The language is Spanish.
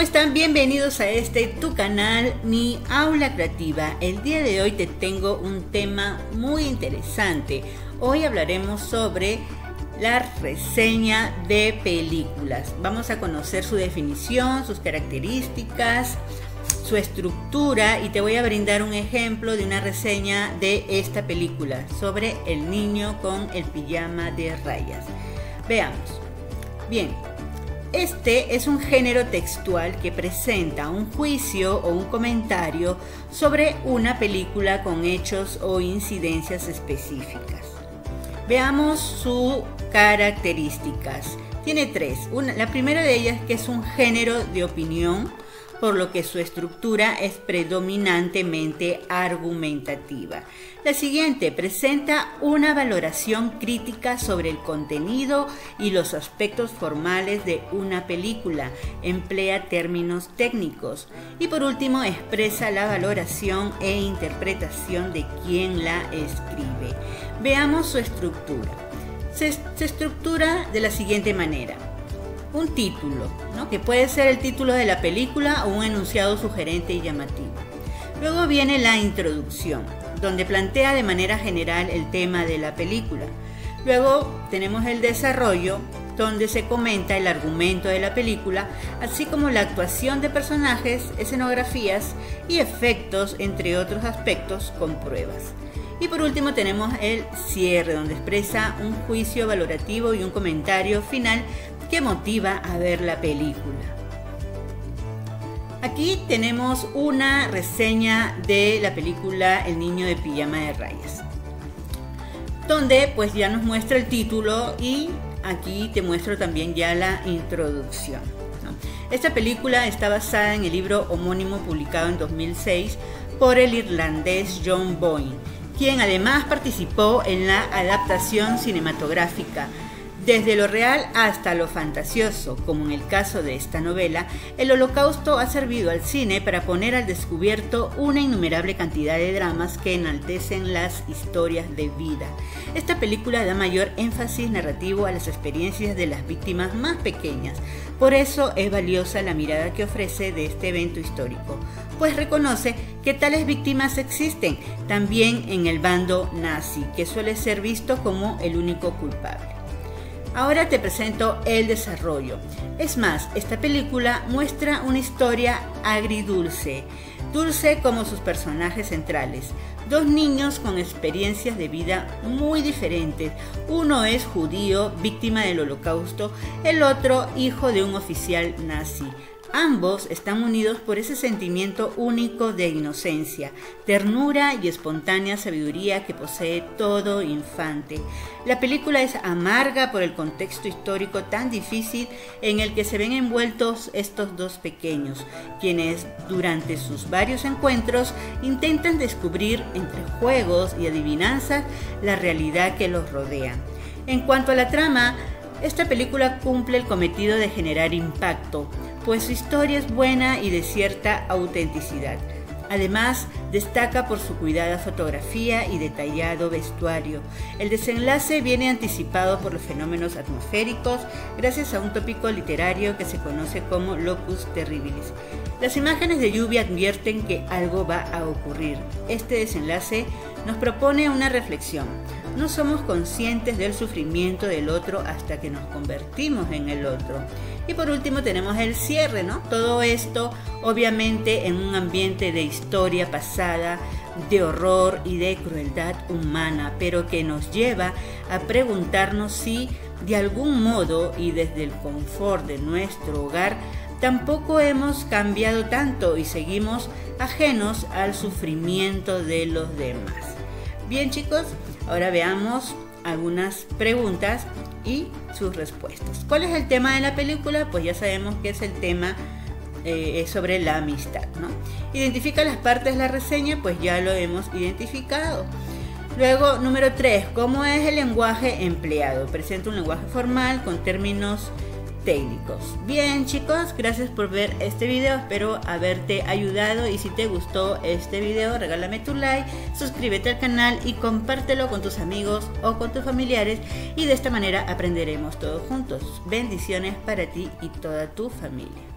están? Bienvenidos a este tu canal, mi aula creativa. El día de hoy te tengo un tema muy interesante. Hoy hablaremos sobre la reseña de películas. Vamos a conocer su definición, sus características, su estructura y te voy a brindar un ejemplo de una reseña de esta película sobre el niño con el pijama de rayas. Veamos. Bien, este es un género textual que presenta un juicio o un comentario sobre una película con hechos o incidencias específicas. Veamos sus características. Tiene tres. la primera de ellas que es un género de opinión por lo que su estructura es predominantemente argumentativa. La siguiente presenta una valoración crítica sobre el contenido y los aspectos formales de una película, emplea términos técnicos y por último expresa la valoración e interpretación de quien la escribe. Veamos su estructura. Se, se estructura de la siguiente manera un título, ¿no? que puede ser el título de la película o un enunciado sugerente y llamativo. Luego viene la introducción, donde plantea de manera general el tema de la película. Luego tenemos el desarrollo, donde se comenta el argumento de la película, así como la actuación de personajes, escenografías y efectos, entre otros aspectos, con pruebas. Y por último tenemos el cierre, donde expresa un juicio valorativo y un comentario final que motiva a ver la película. Aquí tenemos una reseña de la película El niño de pijama de rayas, donde pues ya nos muestra el título y aquí te muestro también ya la introducción. Esta película está basada en el libro homónimo publicado en 2006 por el irlandés John Boyne, quien además participó en la adaptación cinematográfica desde lo real hasta lo fantasioso, como en el caso de esta novela, el holocausto ha servido al cine para poner al descubierto una innumerable cantidad de dramas que enaltecen las historias de vida. Esta película da mayor énfasis narrativo a las experiencias de las víctimas más pequeñas, por eso es valiosa la mirada que ofrece de este evento histórico, pues reconoce que tales víctimas existen también en el bando nazi, que suele ser visto como el único culpable. Ahora te presento el desarrollo. Es más, esta película muestra una historia agridulce, dulce como sus personajes centrales. Dos niños con experiencias de vida muy diferentes. Uno es judío, víctima del holocausto, el otro hijo de un oficial nazi. Ambos están unidos por ese sentimiento único de inocencia, ternura y espontánea sabiduría que posee todo infante. La película es amarga por el contexto histórico tan difícil en el que se ven envueltos estos dos pequeños, quienes durante sus varios encuentros intentan descubrir entre juegos y adivinanzas la realidad que los rodea. En cuanto a la trama, esta película cumple el cometido de generar impacto, pues su historia es buena y de cierta autenticidad. Además, destaca por su cuidada fotografía y detallado vestuario. El desenlace viene anticipado por los fenómenos atmosféricos gracias a un tópico literario que se conoce como locus terribilis. Las imágenes de lluvia advierten que algo va a ocurrir. Este desenlace nos propone una reflexión. No somos conscientes del sufrimiento del otro hasta que nos convertimos en el otro. Y por último tenemos el cierre, ¿no? Todo esto obviamente en un ambiente de historia pasada, de horror y de crueldad humana, pero que nos lleva a preguntarnos si de algún modo y desde el confort de nuestro hogar tampoco hemos cambiado tanto y seguimos ajenos al sufrimiento de los demás. Bien chicos, ahora veamos algunas preguntas y sus respuestas. ¿Cuál es el tema de la película? Pues ya sabemos que es el tema eh, sobre la amistad. ¿no? Identifica las partes de la reseña, pues ya lo hemos identificado. Luego, número 3, ¿cómo es el lenguaje empleado? Presenta un lenguaje formal con términos técnicos. Bien chicos, gracias por ver este video, espero haberte ayudado y si te gustó este video regálame tu like, suscríbete al canal y compártelo con tus amigos o con tus familiares y de esta manera aprenderemos todos juntos. Bendiciones para ti y toda tu familia.